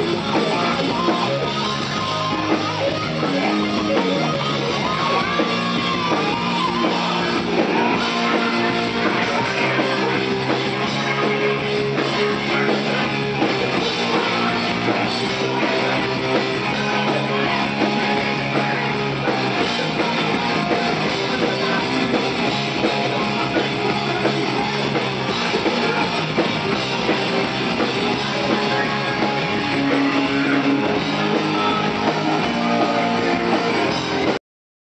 Música